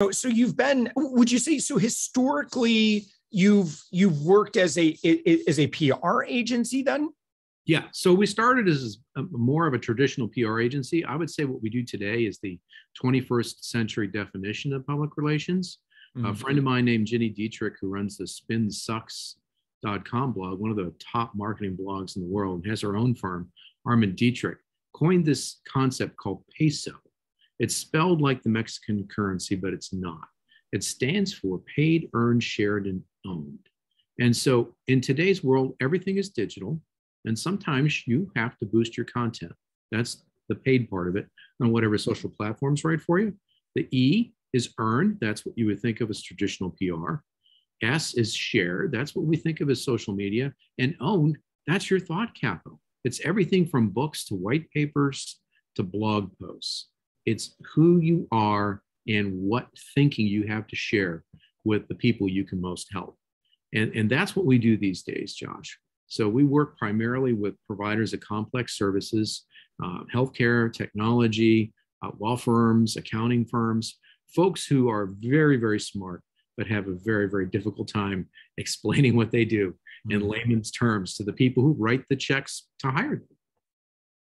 So, so you've been, would you say, so historically, you've you've worked as a as a PR agency then? Yeah. So we started as a, more of a traditional PR agency. I would say what we do today is the 21st century definition of public relations. Mm-hmm. A friend of mine named Gini Dietrich, who runs the spinsucks.com blog, one of the top marketing blogs in the world, has her own firm, Arment Dietrich, coined this concept called peso. It's spelled like the Mexican currency, but it's not. It stands for paid, earned, shared, and owned. And so in today's world, everything is digital. And sometimes you have to boost your content. That's the paid part of it on whatever social platforms right for you. The E is earned. That's what you would think of as traditional PR. S is shared. That's what we think of as social media. And owned, that's your thought capital. It's everything from books to white papers to blog posts. It's who you are and what thinking you have to share with the people you can most help. And, and that's what we do these days, Josh. So we work primarily with providers of complex services, uh, healthcare, technology, uh, law firms, accounting firms, folks who are very, very smart, but have a very, very difficult time explaining what they do in mm-hmm. layman's terms to the people who write the checks to hire them.